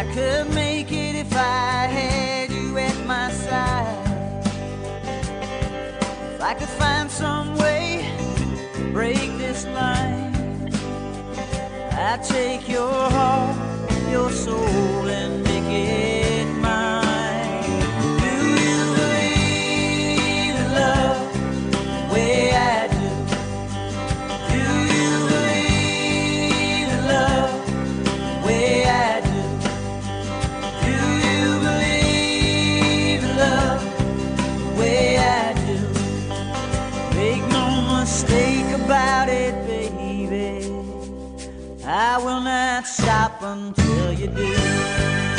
I could make it if I had you at my side. If I could find some way to break this line, I'd take your heart, mistake about it, baby. I will not stop until you do.